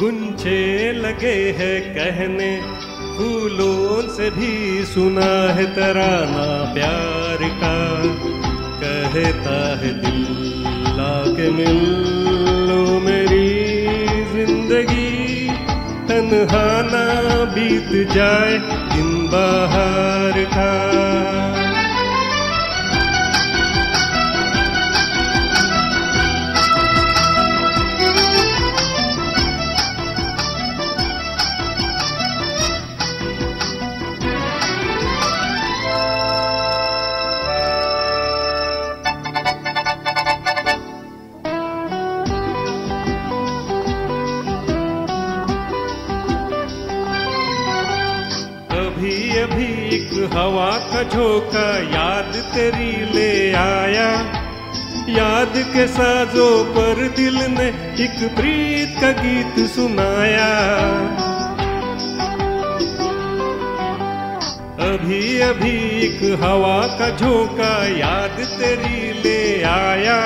गुंछे लगे हैं कहने, फूलों से भी सुना है तराना प्यार का। कहता है दिल, लाके मिल लो मेरी ज़िंदगी। तन्हा ना बीत जाए दिन बाहर का। अभी अभी एक हवा का झोंका याद तेरी ले आया। याद के साजों पर दिल ने एक प्रीत का गीत सुनाया। अभी अभी एक हवा का झोंका याद तेरी ले आया।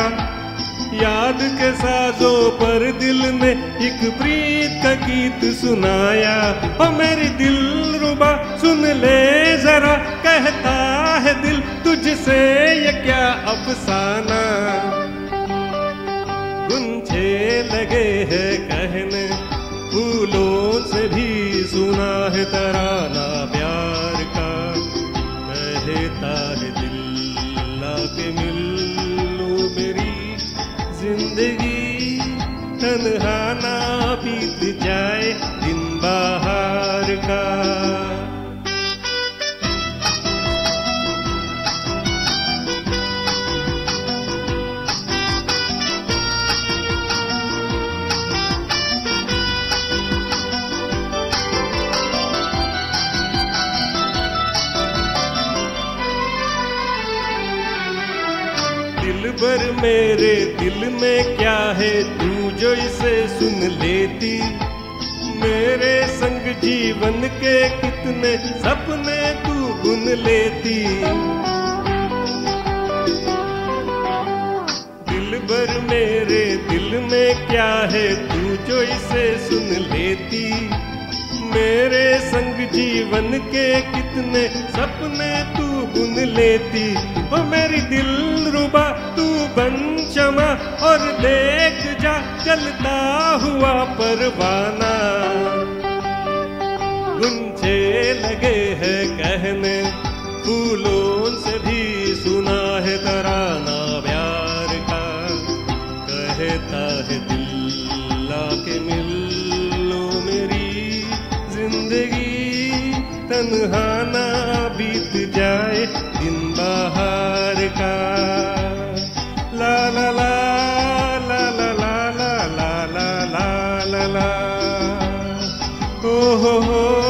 याद के साजों पर दिल ने एक प्रीत का गीत सुनाया। ओ मेरी दिल सुन ले जरा, कहता है दिल तुझसे ये क्या अफसाना। गुंछे लगे है कहने, फूलों से भी सुना है तराना प्यार का। कहता है दिल, लाके मिल लो मेरी ज़िंदगी। तन्हा ना बीत जाए दिन बाहर का। भर मेरे दिल में क्या है? तू जो इसे सुन लेती। मेरे संग जीवन के कितने सपने तू बुन लेती। दिल भर मेरे दिल में क्या है? तू जो इसे सुन लेती। मेरे संग जीवन के कितने सपने तू बुन लेती। ओ मेरी दिल रुबा, तू पंचमा और देख जा, चलता हुआ परवाना। गुंजे लगे है कहने, फूलों से भी सुना है तराना प्यार का। कहता है दिल लाके मिलो मेरी ज़िंदगी home.